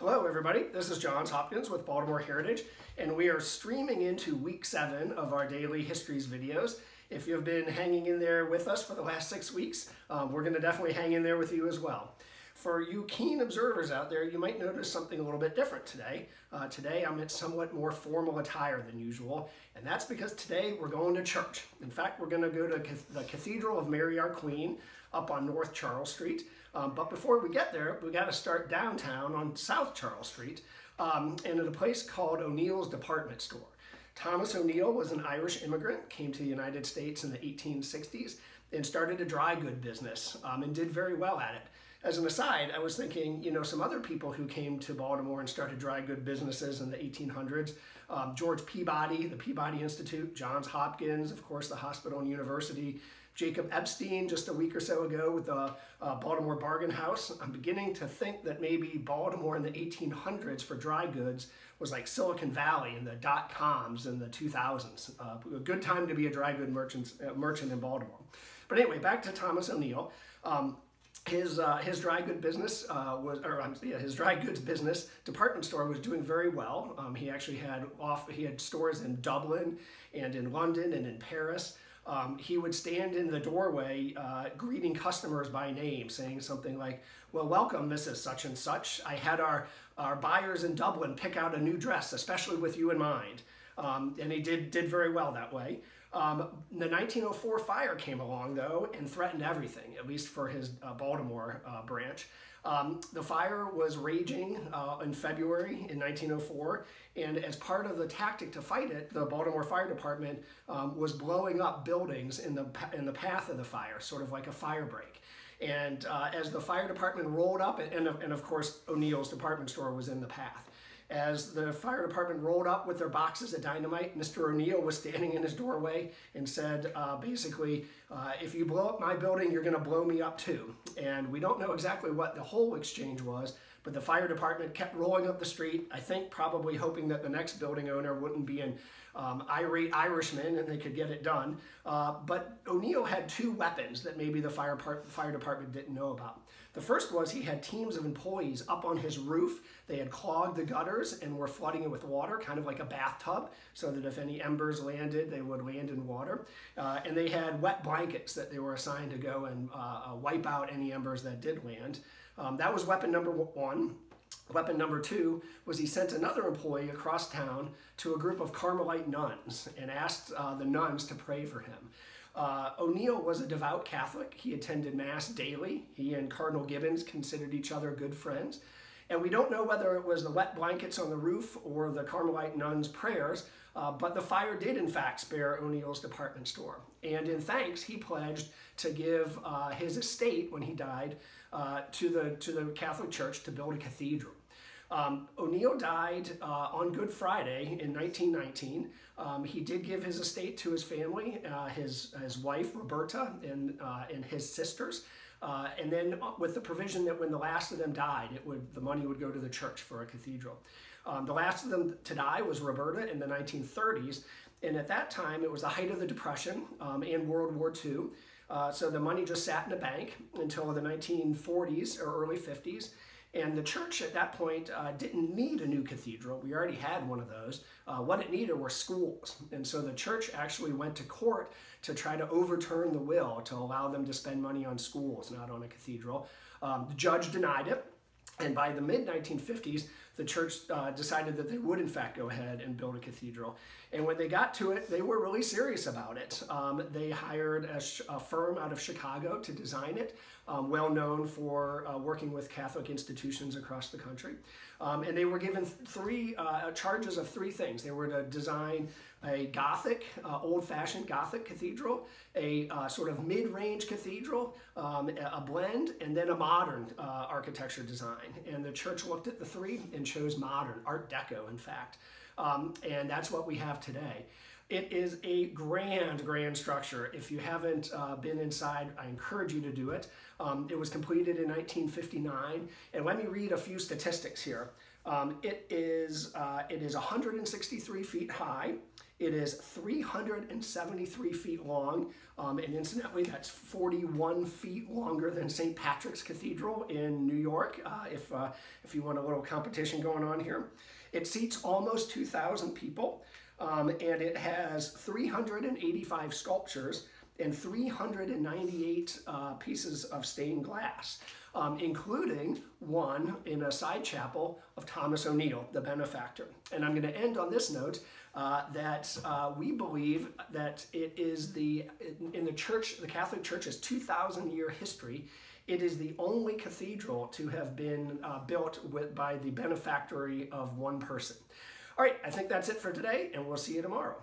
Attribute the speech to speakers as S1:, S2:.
S1: Hello, everybody. This is Johns Hopkins with Baltimore Heritage, and we are streaming into week seven of our daily histories videos. If you've been hanging in there with us for the last six weeks, um, we're going to definitely hang in there with you as well. For you keen observers out there, you might notice something a little bit different today. Uh, today I'm in somewhat more formal attire than usual, and that's because today we're going to church. In fact, we're going to go to the Cathedral of Mary Our Queen up on North Charles Street. Um, but before we get there, we got to start downtown on South Charles Street um, and at a place called O'Neill's Department Store. Thomas O'Neill was an Irish immigrant, came to the United States in the 1860s, and started a dry good business um, and did very well at it. As an aside, I was thinking, you know, some other people who came to Baltimore and started dry good businesses in the 1800s, um, George Peabody, the Peabody Institute, Johns Hopkins, of course, the hospital and university, Jacob Epstein just a week or so ago with the uh, Baltimore Bargain House. I'm beginning to think that maybe Baltimore in the 1800s for dry goods was like Silicon Valley in the dot coms in the 2000s. Uh, a good time to be a dry good merchant, uh, merchant in Baltimore. But anyway, back to Thomas O'Neill. Um, his uh, his dry good business uh, was, or um, yeah, his dry goods business department store was doing very well. Um, he actually had off he had stores in Dublin and in London and in Paris um, he would stand in the doorway uh, greeting customers by name, saying something like, well, welcome, Mrs. Such and Such. I had our, our buyers in Dublin pick out a new dress, especially with you in mind. Um, and he did, did very well that way. Um, the 1904 fire came along, though, and threatened everything, at least for his uh, Baltimore uh, branch. Um, the fire was raging uh, in February in 1904, and as part of the tactic to fight it, the Baltimore Fire Department um, was blowing up buildings in the, in the path of the fire, sort of like a fire break. And uh, as the fire department rolled up, and, and of course O'Neill's department store was in the path, as the fire department rolled up with their boxes of dynamite, Mr. O'Neill was standing in his doorway and said, uh, basically, uh, if you blow up my building, you're going to blow me up too. And we don't know exactly what the whole exchange was, but the fire department kept rolling up the street, I think probably hoping that the next building owner wouldn't be an um, irate Irishman and they could get it done. Uh, but O'Neill had two weapons that maybe the fire, fire department didn't know about. The first was he had teams of employees up on his roof. They had clogged the gutters and were flooding it with water, kind of like a bathtub, so that if any embers landed, they would land in water. Uh, and they had wet blankets that they were assigned to go and uh, uh wipe out any embers that did land. Um, that was weapon number one. Weapon number two was he sent another employee across town to a group of Carmelite nuns and asked uh, the nuns to pray for him. Uh, O'Neill was a devout Catholic. He attended Mass daily. He and Cardinal Gibbons considered each other good friends. And we don't know whether it was the wet blankets on the roof or the Carmelite nuns' prayers, uh, but the fire did in fact spare O'Neill's department store. And in thanks, he pledged to give uh, his estate when he died uh, to, the, to the Catholic Church to build a cathedral. Um, O'Neill died uh, on Good Friday in 1919. Um, he did give his estate to his family, uh, his, his wife, Roberta, and, uh, and his sisters. Uh, and then with the provision that when the last of them died, it would, the money would go to the church for a cathedral. Um, the last of them to die was Roberta in the 1930s. And at that time, it was the height of the Depression um, and World War II. Uh, so the money just sat in a bank until the 1940s or early 50s. And the church at that point uh, didn't need a new cathedral. We already had one of those. Uh, what it needed were schools. And so the church actually went to court to try to overturn the will to allow them to spend money on schools, not on a cathedral. Um, the judge denied it. And by the mid 1950s, the church uh, decided that they would, in fact, go ahead and build a cathedral. And when they got to it, they were really serious about it. Um, they hired a, a, firm out of Chicago to design it, um, well known for uh, working with Catholic institutions across the country. Um, and they were given three uh, charges of three things. They were to design a Gothic, uh, old-fashioned Gothic cathedral, a uh, sort of mid-range cathedral, um, a blend, and then a modern uh, architecture design. And the church looked at the three and chose modern, Art Deco, in fact. Um, and that's what we have today. It is a grand, grand structure. If you haven't uh, been inside, I encourage you to do it. Um, it was completed in 1959. And let me read a few statistics here. Um, it, is, uh, it is 163 feet high. It is 373 feet long, um, and incidentally, that's 41 feet longer than St. Patrick's Cathedral in New York, uh, if, uh, if you want a little competition going on here. It seats almost 2,000 people, um, and it has 385 sculptures and 398 uh, pieces of stained glass, um, including one in a side chapel of Thomas O'Neill, the benefactor. And I'm going to end on this note uh, that uh, we believe that it is the, in the church, the Catholic Church's 2,000 year history, it is the only cathedral to have been uh, built with, by the benefactory of one person. All right, I think that's it for today, and we'll see you tomorrow.